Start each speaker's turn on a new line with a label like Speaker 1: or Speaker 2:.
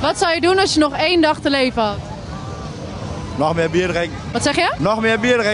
Speaker 1: Wat zou je doen als je nog één dag te leven had?
Speaker 2: Nog meer bier drinken.
Speaker 1: Wat zeg je?
Speaker 2: Nog meer bier drinken.